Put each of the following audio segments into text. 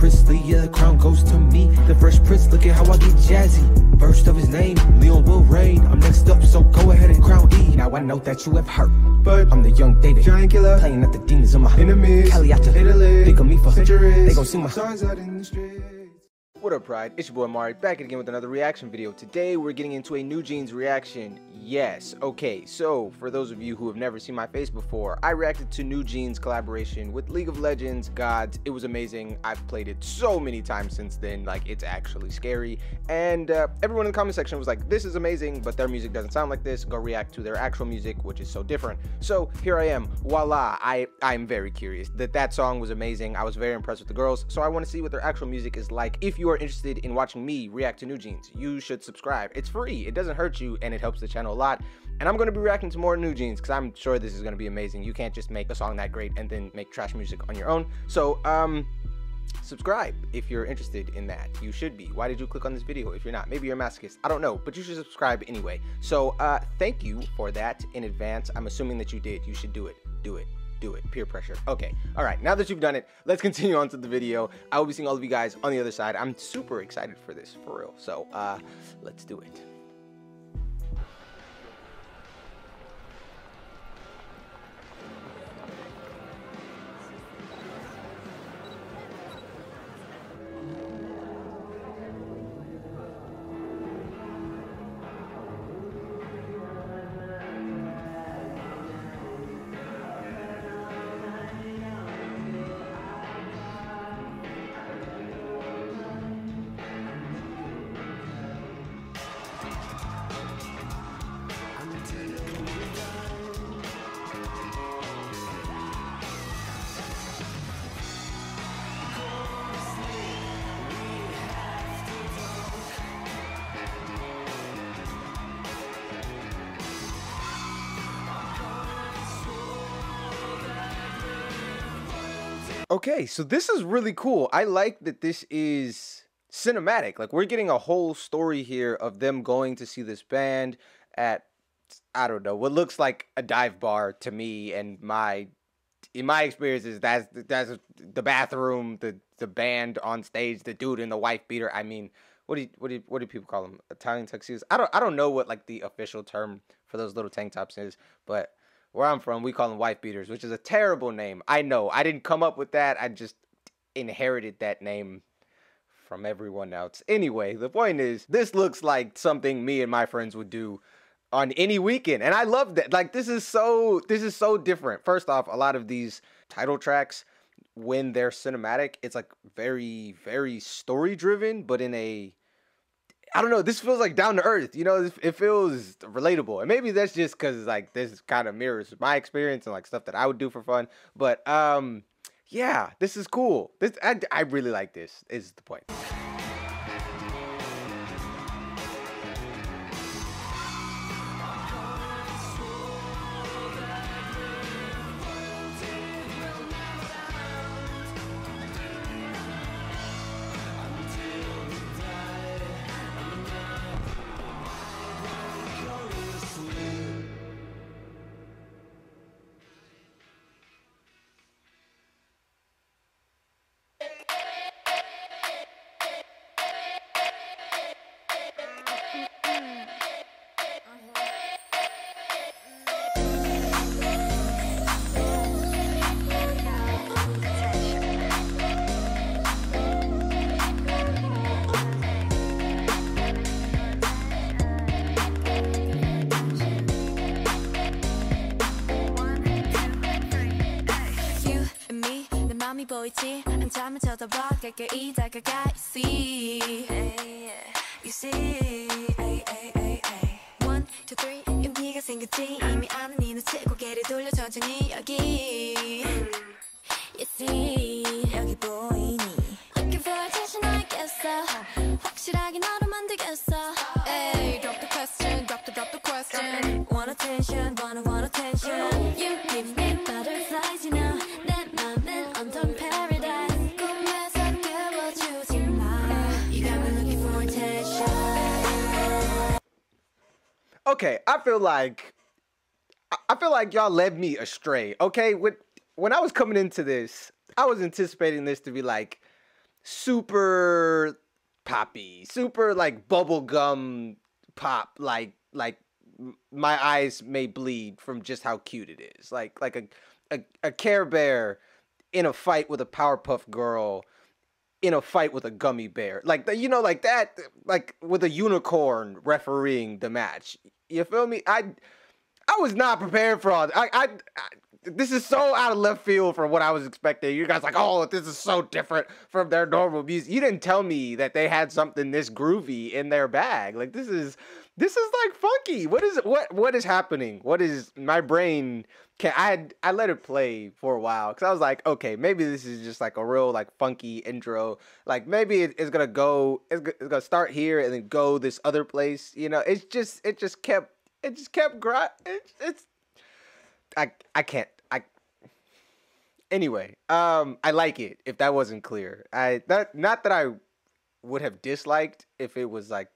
princely, yeah, the crown goes to me. The first prince, look at how I get jazzy. First of his name, Leon will reign. I'm next up, so go ahead and crown E. Now I know that you have heard, but I'm the young David. Giant killer, playing at the demons of my enemies. Caliata, Italy, think of me for centuries. They gon' see my stars out in the streets. What up, Pride? It's your boy Mari, back again with another reaction video. Today, we're getting into a New Jeans reaction. Yes, okay, so for those of you who have never seen my face before, I reacted to New Jeans collaboration with League of Legends, Gods. It was amazing. I've played it so many times since then, like, it's actually scary. And uh, everyone in the comment section was like, this is amazing, but their music doesn't sound like this. Go react to their actual music, which is so different. So here I am, voila. I, I'm very curious. That that song was amazing. I was very impressed with the girls, so I want to see what their actual music is like. If you are interested in watching me react to New Jeans, you should subscribe. It's free, it doesn't hurt you, and it helps the channel a lot. And I'm going to be reacting to more New Jeans because I'm sure this is going to be amazing. You can't just make a song that great and then make trash music on your own. So, um, subscribe if you're interested in that. You should be. Why did you click on this video if you're not? Maybe you're a masochist. I don't know, but you should subscribe anyway. So, uh, thank you for that in advance. I'm assuming that you did. You should do it. Do it do it. Peer pressure. Okay. All right. Now that you've done it, let's continue on to the video. I will be seeing all of you guys on the other side. I'm super excited for this, for real. So, uh, let's do it. Okay, so this is really cool. I like that this is cinematic. Like we're getting a whole story here of them going to see this band at I don't know, what looks like a dive bar to me and my in my experiences that's that's the bathroom, the the band on stage, the dude in the wife beater. I mean, what do you, what do you, what do people call them? Italian tuxedos? I don't I don't know what like the official term for those little tank tops is, but where I'm from, we call them wife beaters, which is a terrible name. I know. I didn't come up with that. I just inherited that name from everyone else. Anyway, the point is, this looks like something me and my friends would do on any weekend. And I love that. Like this is so this is so different. First off, a lot of these title tracks when they're cinematic, it's like very very story driven, but in a I don't know. This feels like down to earth. You know, it feels relatable, and maybe that's just because like this kind of mirrors my experience and like stuff that I would do for fun. But um, yeah, this is cool. This I, I really like this. Is the point. 한참을 쳐다봐 가까이 다가가 You see You see One, two, three 용기가 생겼지 이미 아는 이 눈치 고개를 돌려 천천히 여기 You see 여기 보이니 Looking for attention I guess so 확실하게 너 Okay, I feel like I feel like y'all led me astray. Okay, when when I was coming into this, I was anticipating this to be like super poppy, super like bubblegum pop, like like my eyes may bleed from just how cute it is. Like like a a, a Care Bear in a fight with a Powerpuff Girl in a fight with a gummy bear. Like you know, like that, like with a unicorn refereeing the match. You feel me? I I was not prepared for all. I, I, I this is so out of left field from what I was expecting. You guys like, oh, this is so different from their normal music. You didn't tell me that they had something this groovy in their bag. Like this is this is like funky. What is what what is happening? What is my brain can I had I let it play for a while because I was like, okay, maybe this is just like a real like funky intro. Like maybe it, it's gonna go, it's, it's, gonna start here and then go this other place. You know, it's just it just kept it just kept. It, it's I I can't I. Anyway, um, I like it. If that wasn't clear, I that not that I would have disliked if it was like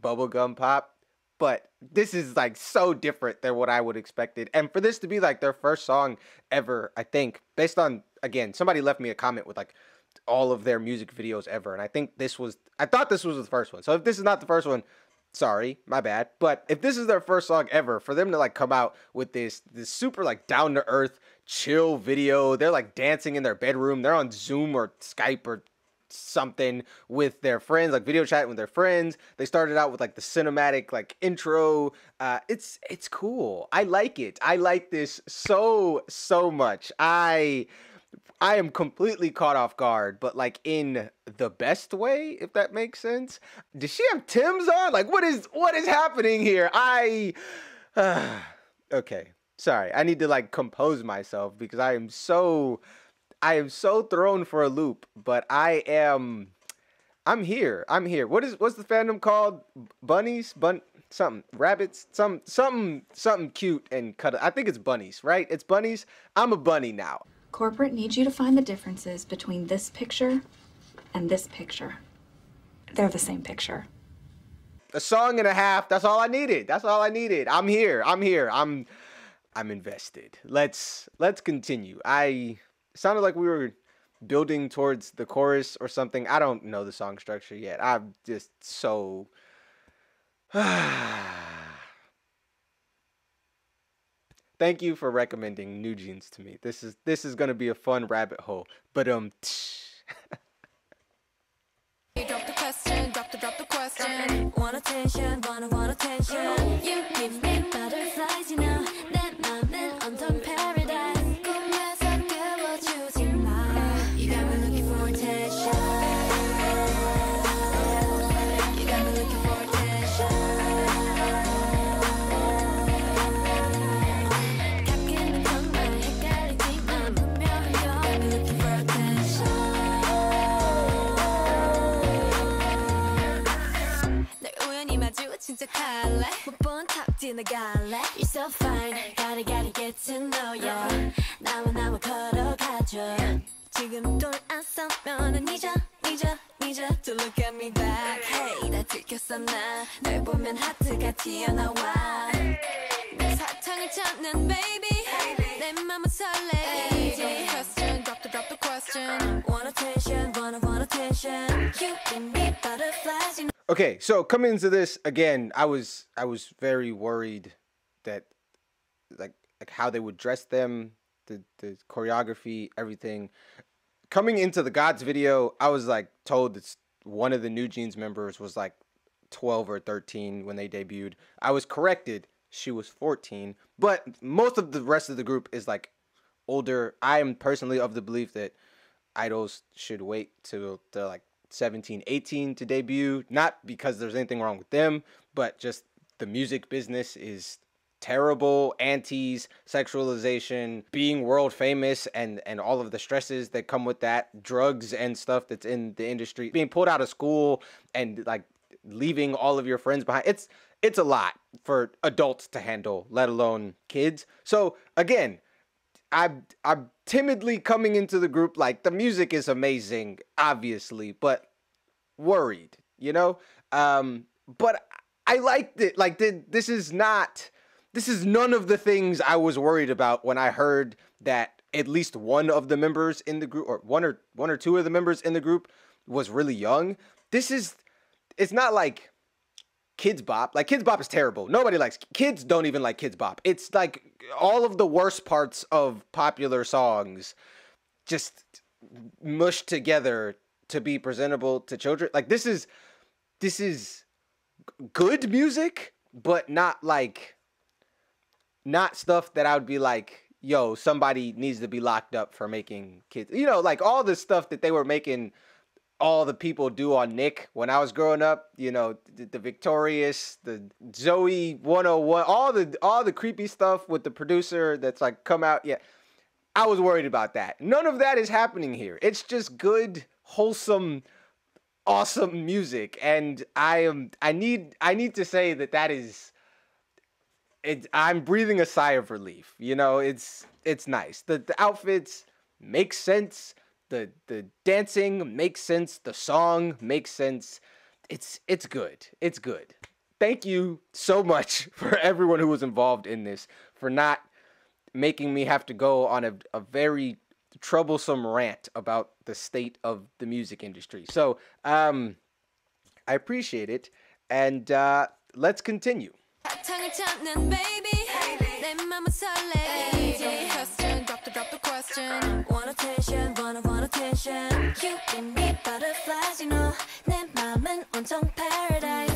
bubblegum pop but this is like so different than what I would expected. And for this to be like their first song ever, I think, based on again, somebody left me a comment with like all of their music videos ever. And I think this was I thought this was the first one. So if this is not the first one, sorry, my bad. But if this is their first song ever, for them to like come out with this this super like down to earth chill video, they're like dancing in their bedroom, they're on Zoom or Skype or something with their friends, like video chatting with their friends. They started out with like the cinematic like intro. Uh, it's it's cool. I like it. I like this so so much. I I am completely caught off guard, but like in the best way, if that makes sense. Does she have Timbs on? Like what is what is happening here? I uh, okay. Sorry. I need to like compose myself because I am so I am so thrown for a loop, but I am I'm here. I'm here. What is what's the fandom called? Bunnies? Bun something. Rabbits? Some something something cute and cut I think it's bunnies, right? It's bunnies. I'm a bunny now. Corporate needs you to find the differences between this picture and this picture. They're the same picture. A song and a half, that's all I needed. That's all I needed. I'm here. I'm here. I'm I'm invested. Let's let's continue. I sounded like we were building towards the chorus or something. I don't know the song structure yet. I'm just so. Thank you for recommending New Jeans to me. This is this is gonna be a fun rabbit hole. But um. Drop the question, drop the drop the question. Want attention, wanna want attention. You give me butterflies, you know. gotta gotta get to know ya 나와 나와 걸어가줘 지금 돌아서면은 잊어 잊어 잊어 To look at me back Hey 다 들켰어 나널 보면 하트가 튀어나와 내 사탕을 찾는 baby 내 맘은 설레 Question drop the drop the question Want attention wanna want attention You give me butterflies you know Okay, so coming into this again, I was I was very worried that like like how they would dress them, the the choreography, everything. Coming into the Gods video, I was like told that one of the New Jeans members was like 12 or 13 when they debuted. I was corrected. She was 14, but most of the rest of the group is like older. I am personally of the belief that idols should wait till they're like 17, 18 to debut. Not because there's anything wrong with them, but just the music business is terrible antis sexualization being world famous and and all of the stresses that come with that drugs and stuff that's in the industry being pulled out of school and like leaving all of your friends behind it's it's a lot for adults to handle let alone kids so again I'm I'm timidly coming into the group like the music is amazing, obviously, but worried, you know. Um, but I liked it. Like this is not this is none of the things I was worried about when I heard that at least one of the members in the group, or one or one or two of the members in the group, was really young. This is it's not like Kidz Bop. Like Kidz Bop is terrible. Nobody likes kids don't even like Kidz Bop. It's like all of the worst parts of popular songs just mushed together to be presentable to children. Like this is this is good music, but not like not stuff that I would be like, yo, somebody needs to be locked up for making kids. You know, like all the stuff that they were making all the people do on Nick when I was growing up. You know, the, the Victorious, the Zoey 101, all the all the creepy stuff with the producer that's like come out. Yeah, I was worried about that. None of that is happening here. It's just good, wholesome, awesome music, and I am I need I need to say that that is. It, I'm breathing a sigh of relief. You know, it's it's nice. The the outfits make sense the the dancing makes sense the song makes sense it's it's good it's good thank you so much for everyone who was involved in this for not making me have to go on a, a very troublesome rant about the state of the music industry so um i appreciate it and uh let's continue 사탕을 찾는 baby 내 맘은 설레 question drop the drop the question want attention wanna want attention you give me butterflies you know 내 맘은 온통 paradise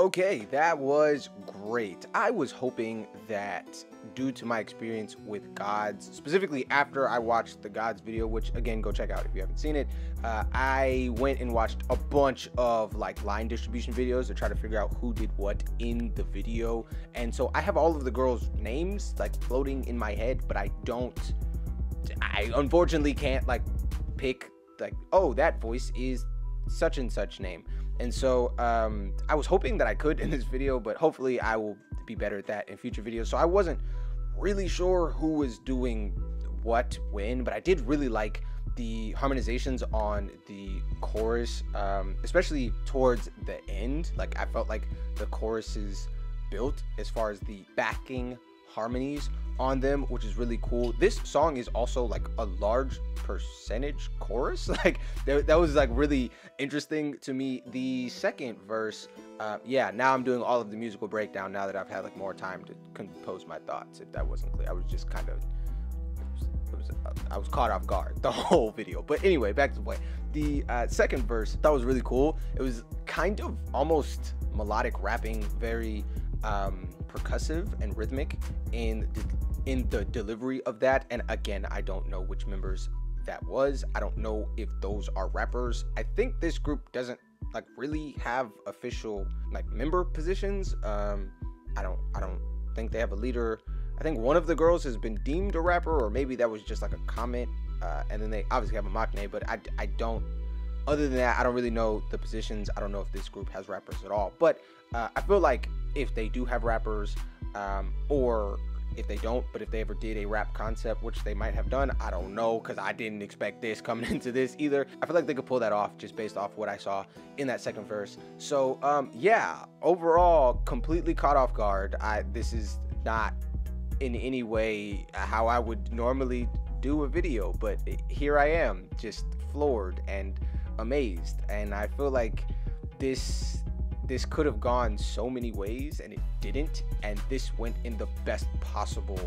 Okay, that was great. I was hoping that due to my experience with Gods, specifically after I watched the Gods video, which again, go check out if you haven't seen it, uh, I went and watched a bunch of like line distribution videos to try to figure out who did what in the video. And so I have all of the girls' names like floating in my head, but I don't, I unfortunately can't like pick like, oh, that voice is such and such name. And so um, I was hoping that I could in this video, but hopefully I will be better at that in future videos. So I wasn't really sure who was doing what when, but I did really like the harmonizations on the chorus, um, especially towards the end. Like I felt like the choruses built as far as the backing harmonies on them, which is really cool. This song is also like a large percentage chorus. Like that, was like really interesting to me. The second verse, uh, yeah, now I'm doing all of the musical breakdown now that I've had like more time to compose my thoughts. If that wasn't clear, I was just kind of it was, I was caught off guard the whole video. But anyway, back to the point. The uh, second verse that was really cool. It was kind of almost melodic rapping, very um, percussive and rhythmic in the, in the delivery of that. And again, I don't know which members that was. I don't know if those are rappers. I think this group doesn't like really have official like member positions. Um, I don't I don't think they have a leader. I think one of the girls has been deemed a rapper, or maybe that was just like a comment. Uh, and then they obviously have a maknae, but I, I don't. Other than that, I don't really know the positions. I don't know if this group has rappers at all. But uh, I feel like if they do have rappers, um, or if they don't, but if they ever did a rap concept, which they might have done, I don't know, because I didn't expect this coming into this either. I feel like they could pull that off just based off what I saw in that second verse. So um, yeah, overall, completely caught off guard. I this is not in any way how I would normally do a video, but here I am, just floored and amazed. And I feel like this this could have gone so many ways and it didn't and this went in the best possible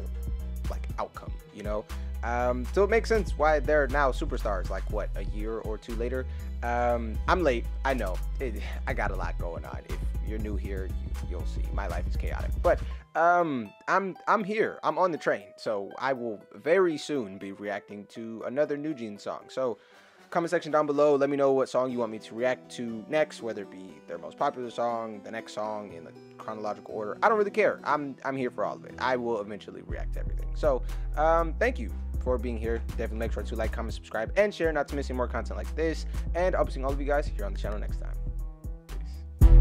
like outcome you know? Um, so it makes sense why they're now superstars like what a year or two later? Um, i'm late i know. It, i got a lot going on. If you're new here you, will see. My life is chaotic. But um, i'm i'm here. I'm on the train. So i will very soon be reacting to another new jeans song. So comment section down below. Let me know what song you want me to react to next, whether it be their most popular song, the next song in the chronological order. I don't really care. I'm I'm here for all of it. I will eventually react to everything. So um, thank you for being here. Definitely make sure to like, comment, subscribe, and share not to miss any more content like this. And I'll be seeing all of you guys here on the channel next time.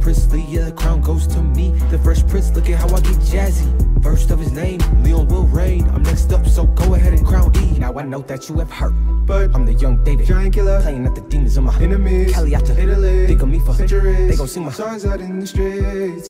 Princely, yeah, the crown goes to me. The fresh prince, look at how I get jazzy. First of his name, Leon will reign. I'm next up, so go ahead and crown E. Now I know that you have heard, but I'm the young David. Giant killer, playing at the demons of my enemies. Caliata, Italy, think of me for centuries. They gon' sing my songs out in the streets.